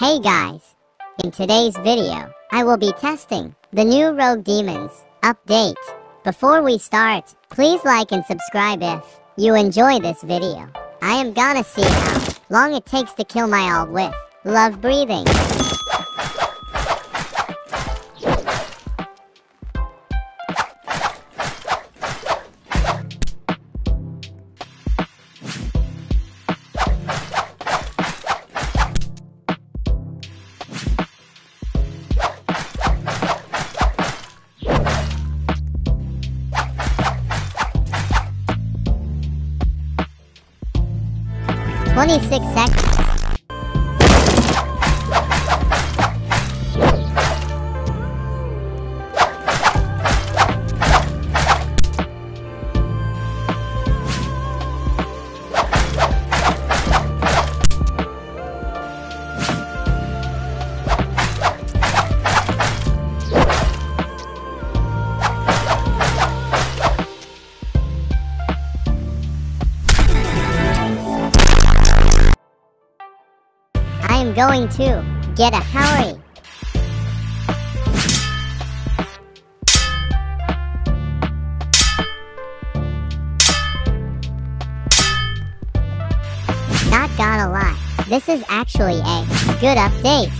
Hey guys! In today's video, I will be testing the new Rogue Demons update. Before we start, please like and subscribe if you enjoy this video. I am gonna see how long it takes to kill my alt with love breathing. 26 seconds. Am going to get a hurry. Not gonna lie, this is actually a good update.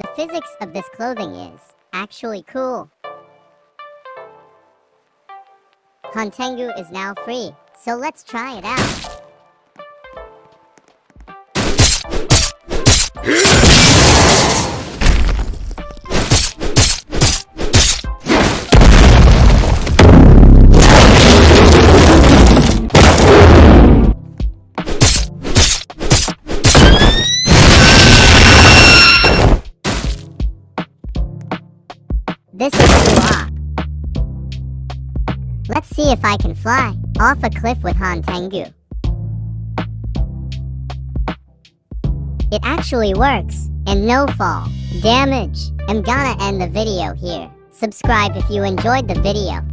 The physics of this clothing is actually cool. Hantengu is now free, so let's try it out. This is off. Let's see if I can fly off a cliff with Hantengu. It actually works, and no fall damage. I'm gonna end the video here. Subscribe if you enjoyed the video.